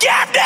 forgiveness.